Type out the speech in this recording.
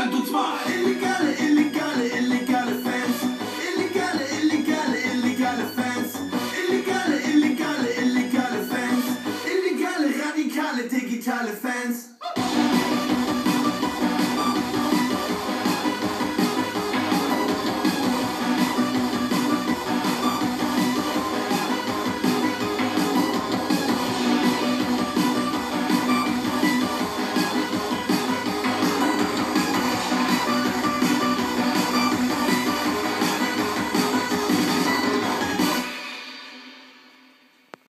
Deutschland und mal. Illegale, illegale, illegale Fans. Illegale, illegale, illegale Fans. Illegale, illegale, illegale Fans. Illegale, radikale, digitale Fans.